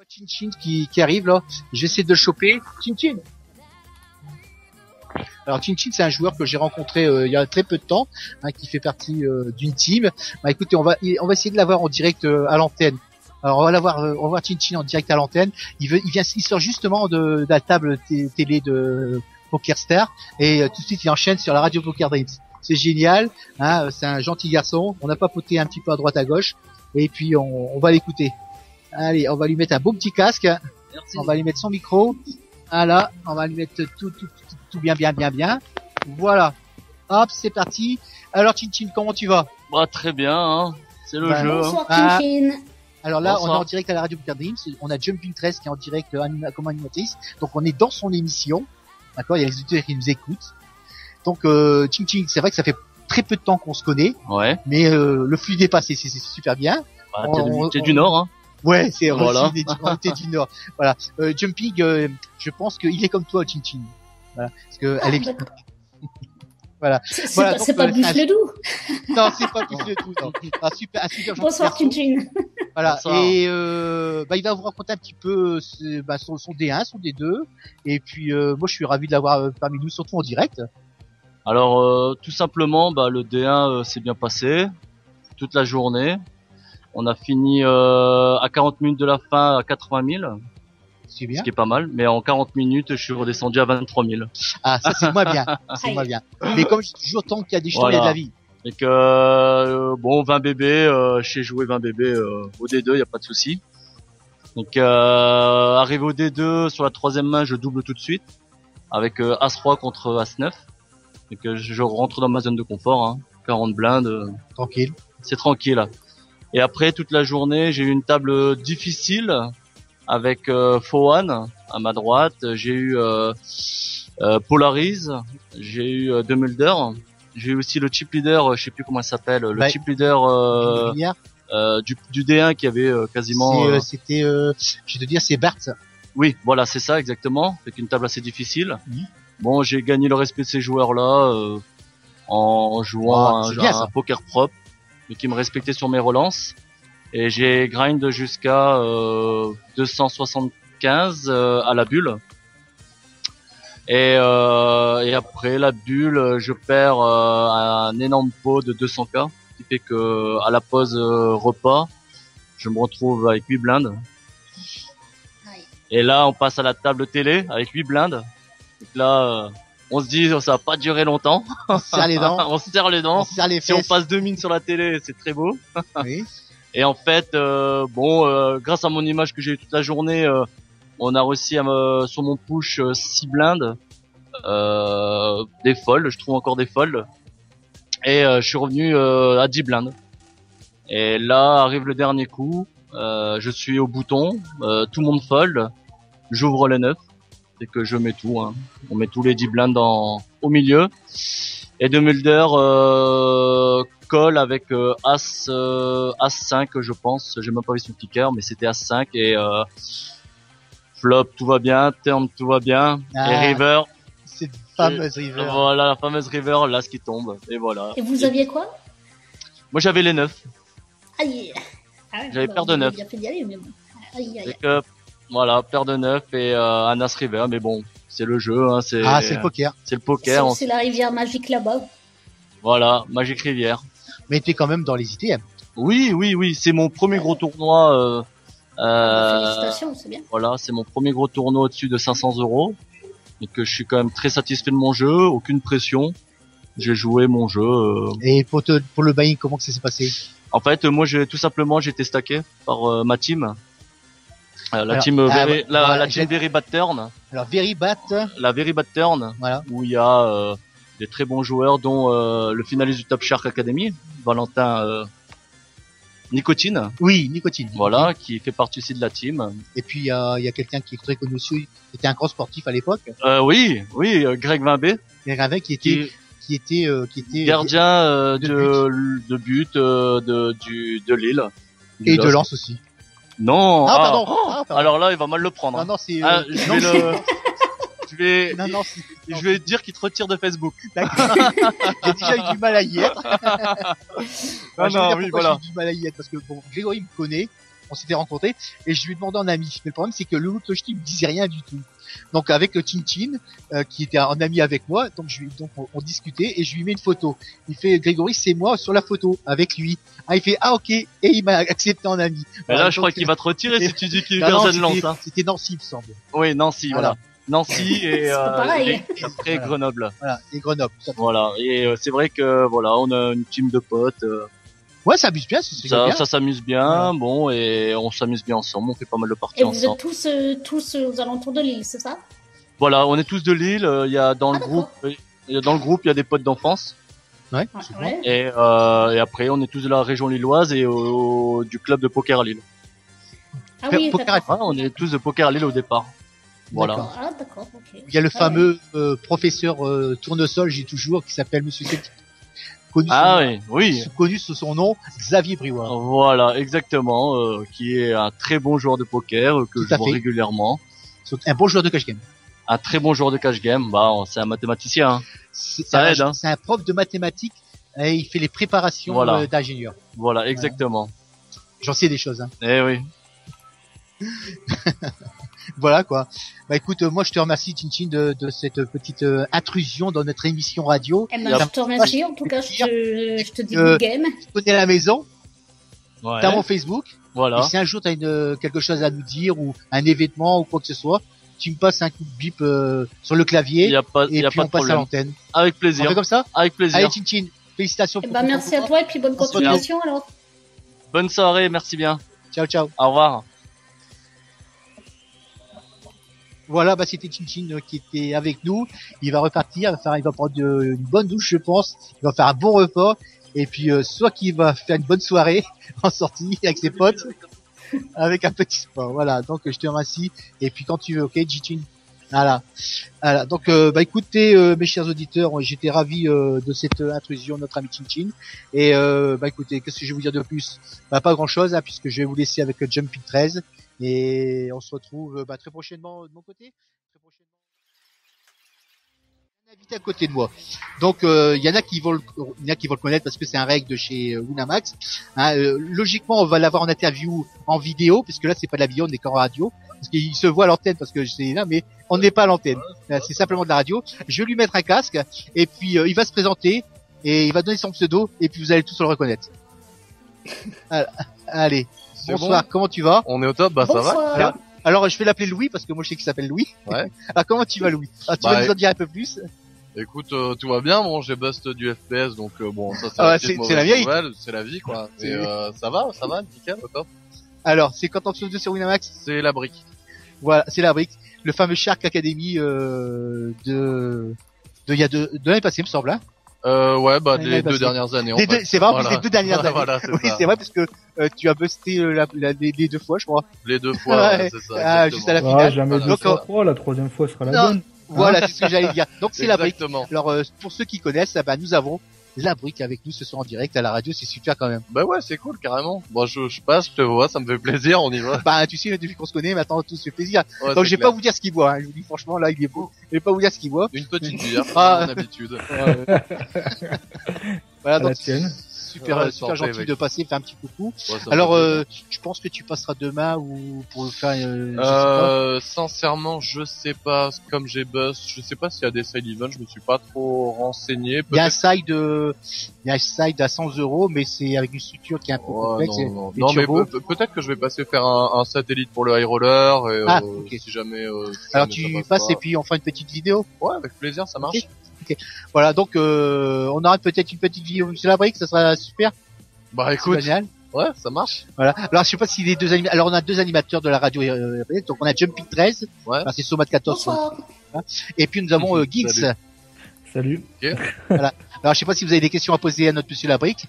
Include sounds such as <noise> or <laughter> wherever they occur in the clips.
vois Chin Chin qui, qui arrive là. J'essaie de le choper. Chin Chin. Alors Chin Chin, c'est un joueur que j'ai rencontré euh, il y a très peu de temps, hein, qui fait partie euh, d'une team. Bah écoutez, on va on va essayer de l'avoir en direct euh, à l'antenne. Alors on va l'avoir, euh, on va voir Chin Chin en direct à l'antenne. Il veut, il vient, il sort justement de, de la table télé de Poker Star et euh, tout de suite il enchaîne sur la radio Poker Dreams. C'est génial, hein, c'est un gentil garçon. On a papoté un petit peu à droite à gauche et puis on, on va l'écouter. Allez, on va lui mettre un beau petit casque. Merci. On va lui mettre son micro. Voilà, on va lui mettre tout, tout, tout, tout bien, bien, bien, bien. Voilà. Hop, c'est parti. Alors, Chin Chin, comment tu vas? Bah, très bien, hein. C'est le Bah, jeu. hein. Bonsoir, Ah. Chin Chin. Alors là, on est en direct à la radio Poker Dreams. On a Jumping 13 qui est en direct euh, anima- comme animatrice. Donc, on est dans son émission. D'accord? Il y a les auditeurs qui nous écoutent. Donc, euh, Chin Chin, c'est vrai que ça fait très peu de temps qu'on se connaît, Ouais. mais euh, le flux dépassé, c'est c'est super bien. Bah, t'es du, on- du Nord, hein. Ouais, c'est Voilà. des du Nord. Voilà. Euh, Jumping, euh, je pense qu'il est comme toi, Chin Chin. Voilà. Parce que elle est. <laughs> Voilà. C'est Voilà, pas, pas un- le doux. <laughs> Non, c'est pas plus de tout. Non. Un super, un super Bonsoir. Chin Chin. Voilà. Bonsoir. Et euh, bah, il va vous raconter un petit peu euh, ce- bah, son, son D1, son D2. Et puis euh, moi, je suis ravi de l'avoir euh, parmi nous, surtout en direct. Alors, euh, tout simplement, bah, le D1 euh, s'est bien passé. Toute la journée. On a fini euh, à 40 minutes de la fin à 80 000, C'est ce bien. qui est pas mal. Mais en 40 minutes, je suis redescendu à 23 000. Ah, ça c'est moins bien. <laughs> C'est moins bien. Mais comme je dis toujours, tant qu'il y a des jetons, il y a de la vie. Et que euh, bon 20 bébés, euh, je sais jouer 20 bébés euh, au D2, y a pas de souci. Donc euh, arrivé au D2 sur la troisième main, je double tout de suite avec euh, As 3 contre As 9. Et que je, je rentre dans ma zone de confort, hein, 40 blindes, euh, Tranquille. c'est tranquille. Et après toute la journée, j'ai eu une table difficile avec euh, Fowan à ma droite, j'ai eu euh, euh, Polarise, j'ai eu euh, Demulder, j'ai eu aussi le chip leader, euh, je sais plus comment il s'appelle, le Bah, chip leader euh, euh, du, du D1 qui avait euh, quasiment. c'est, C'était, euh, je vais te dire, c'est Bart. oui, voilà, c'est ça exactement. Avec une table assez difficile. Mhm. Bon, j'ai gagné le respect de ces joueurs-là euh, en jouant Ah, un, c'est bien, un ça. poker propre, mais qui me respectait sur mes relances. Et j'ai grind jusqu'à euh, 275 euh, à la bulle. Et, euh, et après la bulle, je perds euh, un énorme pot de 200k, qui fait que à la pause euh, repas, je me retrouve avec 8 blindes. Et là, on passe à la table télé avec 8 blindes. Donc là, euh, on se dit, ça va pas durer longtemps. On se serre les dents. <laughs> on se serre les dents. se serre les Si on passe deux mines sur la télé, c'est très beau. <laughs> Oui. Et en fait, euh, bon, euh, grâce à mon image que j'ai eu toute la journée, euh, on a réussi à me, sur mon push 6 blindes, euh, des folds, je trouve encore des folds. Et euh, je suis revenu euh, à 10 blindes. Et là arrive le dernier coup, euh, je suis au bouton, euh, tout le monde fold, j'ouvre les 9, c'est que je mets tout, hein. on met tous les 10 blindes dans, au milieu. Et de Mulder euh, colle avec euh, As euh, As 5 je pense, j'ai même pas vu son kicker mais c'était As 5 et euh, flop tout va bien, turn tout va bien Ah. et river Cette fameuse river. voilà la fameuse river là ce qui tombe et voilà. Et vous aviez quoi? Moi j'avais les 9 Aïe. Ah ouais, J'avais bah, peur de vous avez neuf. bien fait d'y aller, mais bon. Aïe, aïe, et que voilà, paire de 9 et euh, un As river mais bon, c'est le jeu hein, c'est Ah, c'est le poker. c'est le poker, C'est c'est la rivière magique là-bas. voilà, Magic Rivière. Mais t'es quand même dans les ITM. Oui, oui, oui, c'est mon premier gros tournoi euh, euh, Félicitations, c'est bien. Voilà, c'est mon premier gros tournoi au-dessus de 500 euros. Et que je suis quand même très satisfait de mon jeu, aucune pression. J'ai joué mon jeu. euh. Et pour, te, pour le buying, comment que ça s'est passé? En fait, euh, moi, j'ai tout simplement, j'ai été stacké par euh, ma team. Euh, la Alors, team, euh, ah, Very, la, voilà, la team Very Bad Turn, Alors, Very Bat, la Very Bad Turn, voilà. où il y a euh, des très bons joueurs, dont euh, le finaliste du Top Shark Academy, Valentin euh, Nicotine, Oui, Nicotine. voilà, qui fait partie aussi de la team. Et puis, il y a, il y a quelqu'un qui est très connu aussi, qui était un grand sportif à l'époque. Oui, oui, Greg 20B, Il y en avait qui était, qui, qui était, euh, qui était, gardien euh, de de, de but euh, de du de Lille et de lance aussi. Non Ah, ah, pardon. oh, Ah, pardon. alors là il va mal le prendre Non, hein. non, c'est, Ah, euh, je non, vais le <laughs> je vais non, non, c'est, non, je vais dire qu'il te retire de Facebook <laughs> D'accord. J'ai déjà eu du mal à y être. <laughs> Ah non, oui, voilà. J'ai eu du mal à y être parce que bon, Grégory me connaît. On s'était rencontrés et je lui ai demandé en ami. Mais le problème c'est que le Toshti me disait rien du tout. Donc avec le Chin Chin, euh, qui était un ami avec moi, donc je lui, donc on, on discutait et je lui mets une photo. Il fait Grégory, c'est moi sur la photo avec lui. Ah il fait ah ok et il m'a accepté en ami. Mais Voilà, là, je crois qu'il va te retirer si tu dis qu'il est personne lance. c'était- Hein. C'était Nancy, il me semble. Oui, Nancy, voilà. Voilà. Nancy et, euh, et après Voilà. Grenoble. Voilà, et Grenoble. Voilà. Et euh, c'est vrai que voilà, on a une team de potes. euh, Ouais, ça abuse bien, ça, bien. ça s'amuse bien. Voilà. Bon, et on s'amuse bien ensemble. On fait pas mal de parties Et vous ensemble. êtes tous, euh, tous euh, aux alentours de l'île, c'est ça? Voilà, on est tous de Lille. euh, Il y a dans le Ah, groupe, il y a dans le groupe, il y a des potes d'enfance. Ouais, bon. ouais. Et, euh, et après, on est tous de la région lilloise et au, du club de poker à Lille. Ah oui, Poker on est tous de poker à Lille au départ. Voilà. D'accord. Ah d'accord, ok. Il y a le Ah fameux euh, professeur euh, tournesol, j'ai toujours, qui s'appelle Monsieur Celtic. Connu, Ah sous, oui, oui. connu sous son nom, Xavier Briouard. Voilà, exactement. euh, qui est un très bon joueur de poker euh, que Tout je vois fait. régulièrement. Un bon joueur de cash game. Un très bon joueur de cash game. Bah, c'est un mathématicien. hein. C'est Ça un, aide, hein. c'est un prof de mathématiques et il fait les préparations Voilà. euh, d'ingénieurs. Voilà, exactement. J'en sais des choses. Hein. Eh oui. <laughs> Voilà quoi. Bah écoute, euh, moi je te remercie Tinchin de, de cette petite euh, intrusion dans notre émission radio. Eh ben, je te remercie, en tout cas, je te, je te dis Euh, good game. Tu connais la maison, Ouais. t'as mon Facebook. Voilà. Et si un jour t'as une, euh, quelque chose à nous dire ou un événement ou quoi que ce soit, tu me passes un coup de bip euh, sur le clavier y a pas, il et y a puis pas on de passe à l'antenne. Avec On plaisir. fait comme ça? Avec plaisir. Allez Tinchin, félicitations Eh ben, merci à toi et puis bonne On continuation alors. Bonne soirée, merci bien. Ciao ciao. Au revoir. Voilà, bah c'était Chinchin euh, qui était avec nous. Il va repartir, il va, il va prendre euh, une bonne douche, je pense. Il va faire un bon repas. Et puis, euh, soit qu'il va faire une bonne soirée <laughs> en sortie avec ses potes, avec un petit sport. Voilà, donc je te remercie. Et puis quand tu veux, ok, Chinchin? Voilà. Voilà. Donc, euh, bah écoutez, euh, mes chers auditeurs, j'étais ravi euh, de cette intrusion de notre ami Chinchin. Et euh, bah écoutez, qu'est-ce que je vais vous dire de plus? Bah pas grand-chose, hein, puisque je vais vous laisser avec Jumping 13. Et on se retrouve euh, bah, très prochainement euh, de mon côté. Très prochainement. À côté de moi. Donc euh, il y en a qui vont le, y en a qui vont le connaître parce que c'est un règle de chez Winamax. Hein, euh, logiquement, on va l'avoir en interview en vidéo, puisque là c'est pas de la vidéo, on est qu'en radio. Parce qu'il se voit à l'antenne parce que c'est là, mais on n'est pas à l'antenne. C'est simplement de la radio. Je vais lui mettre un casque et puis euh, il va se présenter et il va donner son pseudo et puis vous allez tous le reconnaître. <laughs> Allez, bonsoir. bon Comment tu vas On est au top, bah ça va. Bonsoir. Alors, alors, je vais l'appeler Louis parce que moi je sais qu'il s'appelle Louis. Ouais. <laughs> ah, comment tu vas Louis? Ah, Tu Bah, vas nous en dire un peu plus? Écoute, euh, tout va bien. Bon, j'ai bust du FPS, donc euh, bon, ça c'est Ah, la la vieille. c'est la vie quoi. Et euh, ça va, ça va, nickel, au top. Alors, c'est quand on pseudo sur Winamax? C'est la brique. Voilà, c'est la brique. Le fameux Shark Academy euh, de de il y a deux de l'année passée, il me semble. Hein Euh, ouais, bah des ouais, deux dernières années. C'est vrai, en plus, Voilà. les deux dernières <laughs> années. voilà, oui, c'est vrai parce que euh, tu as busté euh, la, la- les, les deux fois, je crois. Les deux fois, ouais, c'est ça. Ah, exactement. juste à la Ah, finale. jamais Voilà. deux Donc, fois trois, la troisième fois sera la Non. bonne. Voilà, <laughs> c'est ce que j'allais dire. Donc c'est la brique. Exactement. Alors euh, pour ceux qui connaissent, ah bah, nous avons la brique avec nous ce soir en direct à la radio, c'est super quand même. Bah ouais, c'est cool, carrément. Bon, je, je passe, je te vois, ça me fait plaisir, on y va. Bah tu sais, depuis qu'on se connaît, maintenant tout se fait plaisir. Ouais, Donc je vais clair. pas vous dire ce qu'il boit. Hein. Je vous dis franchement, là il est beau. Je vais pas vous dire ce qu'il boit. Une petite bière, Ah. comme mon habitude. <laughs> Voilà, la donc tienne. Super, Ouais, super santé, gentil mec. de passer, faire un petit coucou. Ouais, Alors, euh, je pense que tu passeras demain ou pour faire. Euh, je sais pas. Euh, sincèrement, je sais pas, comme j'ai bust, je sais pas s'il y a des side events, je me suis pas trop renseigné. Il y a un side, euh, il y a un side à 100 euros, mais c'est avec une structure qui est un peu Ouais, complexe. non, mais peut-être que je vais passer faire un, un satellite pour le high roller et Ah, euh, ok. si jamais. si Alors jamais tu passes pas- et puis on fera une petite vidéo. Ouais, avec plaisir, ça marche. Ok. Voilà, donc euh, on aura peut-être une petite vidéo sur la brique, ça sera super. Bah écoute, génial. ouais, ça marche. Voilà. Alors je sais pas si les deux animateurs. Alors on a deux animateurs de la radio. euh, donc on a Jumping 13, Ouais. alors c'est Somat 14, Bonsoir. et puis nous avons euh. Salut. Salut. <laughs> Alors je sais pas si vous avez des questions à poser à notre monsieur Labrique.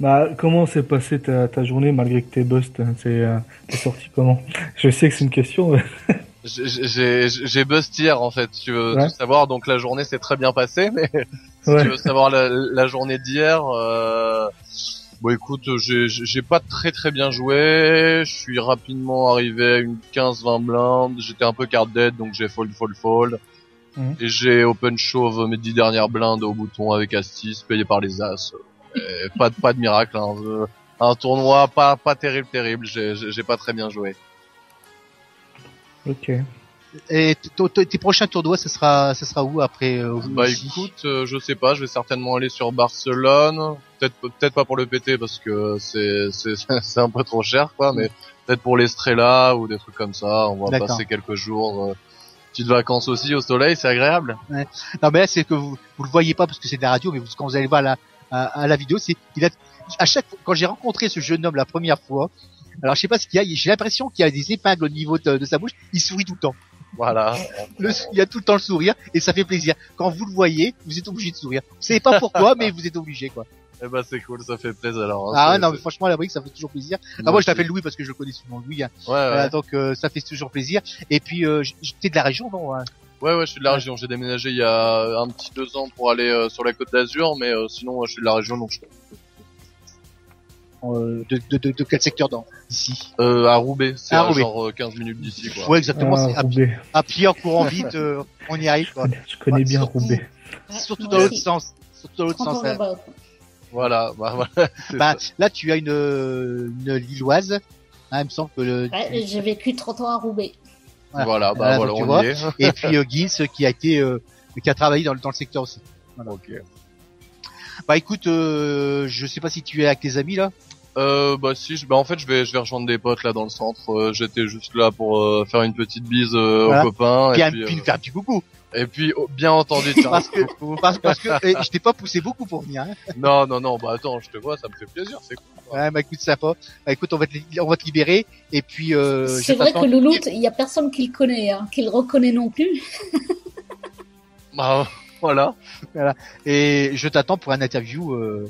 Bah, comment s'est passée ta, ta journée malgré que t'es bust hein? C'est, euh, t'es sorti comment? <laughs> Je sais que c'est une question. mais- <laughs> J'ai- bust hier en fait, si tu veux Ouais. tout savoir. Donc la journée s'est très bien passée, mais <laughs> si Ouais. tu veux savoir la, la journée d'hier, euh... bon écoute, j'ai pas très très bien joué. Je suis rapidement arrivé à une 15-20 blindes. J'étais un peu card dead, donc j'ai fold fold fold. Mhm. Et j'ai open shove mes 10 dernières blindes au bouton avec As-6 payé par les As. Et pas de pas de miracle. Hein. Euh, un tournoi pas pas terrible terrible. J'ai pas très bien joué. Ok. Et tes prochains tournois, ce sera, ce sera où après euh, Bah ici écoute, euh, je sais pas, je vais certainement aller sur Barcelone. Peut-être peut-être pas pour le PT parce que c'est c'est <laughs> c'est un peu trop cher quoi, mais peut-être pour l'Estrella ou des trucs comme ça. On va D'accord. passer quelques jours. euh, petites vacances aussi au soleil, c'est agréable. Non, mais là, c'est que vous, vous le voyez pas parce que c'est de la radio, mais vous, quand vous allez voir la, à, à la vidéo, c'est, il a, à chaque fois, quand j'ai rencontré ce jeune homme la première fois, alors je sais pas ce qu'il y a, j'ai l'impression qu'il y a des épingles au niveau de, de sa bouche, il sourit tout le temps. Voilà. Le, il y a tout le temps le sourire et ça fait plaisir. Quand vous le voyez, vous êtes obligé de sourire. Vous savez pas pourquoi, mais vous êtes obligé, quoi. Eh ben c'est cool, ça fait plaisir alors. hein, Ah non, mais franchement, la brique, ça fait toujours plaisir. Ah, moi je l'appelle Louis parce que je le connais souvent Louis, hein. Ouais, ouais. Voilà, donc euh, ça fait toujours plaisir. Et puis, euh, j- j- t'es de la région, non hein? Ouais, ouais, je suis de la région. J'ai déménagé il y a un petit deux ans pour aller euh, sur la côte d'Azur, mais euh, sinon, je suis de la région, donc je... Euh, de, de, de, de quel secteur dans ici euh, à Roubaix. C'est À à Roubaix. genre euh, 15 minutes d'ici, quoi. Ouais, exactement. Ah, c'est à, à pied en courant vite, euh, on y arrive. Quoi. <laughs> Je connais Ouais, bien surtout- Roubaix. <laughs> Surtout dans l'autre sens. Surtout dans l'autre 30 ans sens. hein. Voilà, bah voilà. Bah, <laughs> là, tu as une, euh, une Lilloise. Hein, il me semble que le, Ouais, j'ai vécu 30 ans à Roubaix. voilà. Voilà, bah Ah, voilà, donc, tu on vois. y est. et puis euh, Guils qui a été, euh, qui a travaillé dans, le- dans le secteur aussi. ok. Bah écoute, euh, je sais pas si tu es avec tes amis là. Euh, bah si, je, bah en fait, je vais, je vais rejoindre des potes là dans le centre. Euh, J'étais juste là pour euh, faire une petite bise euh, Voilà. aux copains. Puis, et un, puis, puis euh, faire un petit coucou. et puis, oh, bien entendu. Parce que, <laughs> parce, parce que eh, je t'ai pas poussé beaucoup pour venir. Hein. <laughs> non, non, non, bah attends, je te vois, ça me fait plaisir, c'est cool. quoi. Ouais, bah écoute, sympa. Bah écoute, on va te, on va te libérer. Et puis, euh, je C'est vrai que Louloute, il y a personne qui le connaît, hein, qui le reconnaît non plus. <laughs> Bah voilà. Et je t'attends pour un interview. Euh...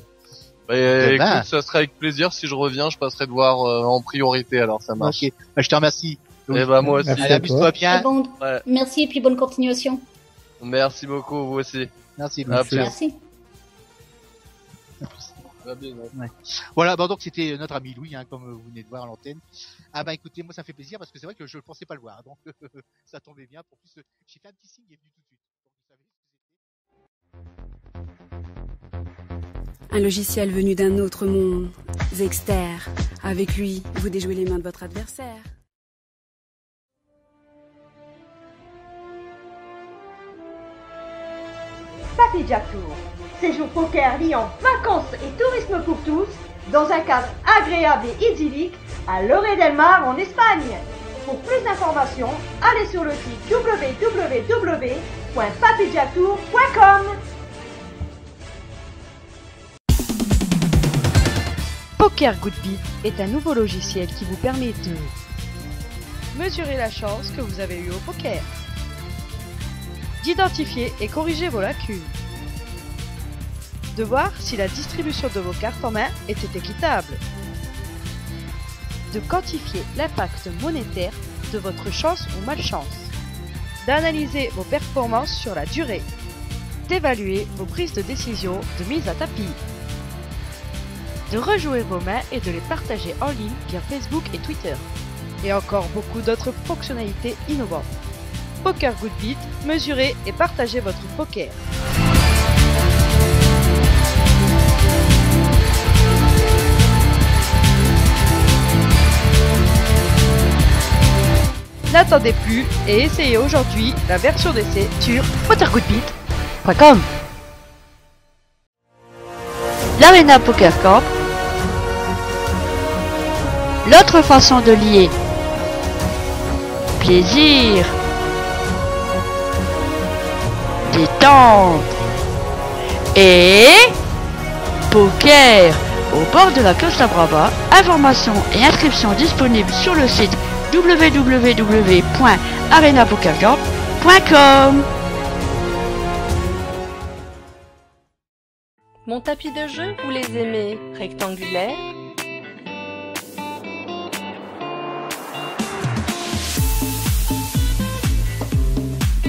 Bah, écoute, ça serait avec plaisir. Si je reviens, je passerai te voir euh, en priorité. Alors ça marche. Ok. Bah, je te remercie. Et bah moi aussi. Amuse-toi bien. Bon, Ouais. Merci et puis bonne continuation. Merci beaucoup, vous aussi. Merci. Merci. Merci. Voilà, bah donc c'était notre ami Louis, hein, comme vous venez de voir à l'antenne. Ah bah écoutez, moi ça fait plaisir parce que c'est vrai que je ne pensais pas le voir, donc <laughs> ça tombait bien. Pour plus, j'ai fait un petit signe, il est venu tout de suite. Donc, vous Un logiciel venu d'un autre monde, Zexter. Avec lui, vous déjouez les mains de votre adversaire. Jack Tour. Séjour poker liant vacances et tourisme pour tous dans un cadre agréable et idyllique à Loré del Mar en Espagne. Pour plus d'informations, allez sur le site www.papyjacktour.com. Poker Goodbeat est un nouveau logiciel qui vous permet de mesurer la chance que vous avez eue au poker, d'identifier et corriger vos lacunes, de voir si la distribution de vos cartes en main était équitable, de quantifier l'impact monétaire de votre chance ou malchance, d'analyser vos performances sur la durée, d'évaluer vos prises de décision de mise à tapis de rejouer vos mains et de les partager en ligne via Facebook et Twitter. Et encore beaucoup d'autres fonctionnalités innovantes. Poker Good Beat, mesurez et partagez votre poker. N'attendez plus et essayez aujourd'hui la version d'essai sur pokergoodbeat.com. L'Arena Poker Camp L'autre façon de lier plaisir, détente et poker au bord de la Costa Brava. Informations et inscriptions disponibles sur le site www.arenapokercamp.com. Mon tapis de jeu, vous les aimez? Rectangulaires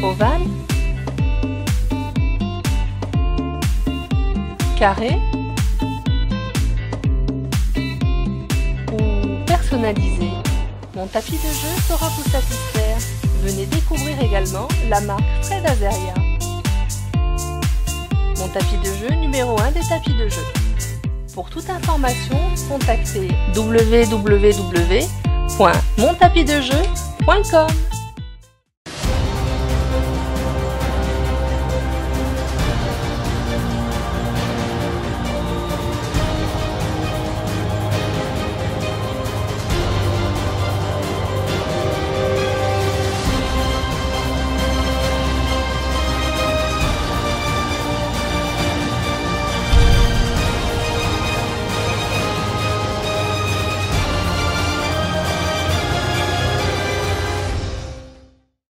Ovales Carrés Ou personnalisés Mon tapis de jeu saura vous satisfaire. Venez découvrir également la marque Fred Azeria. Mon tapis de jeu numéro 1 des tapis de jeu. Pour toute information, contactez www.montapidejeu.com.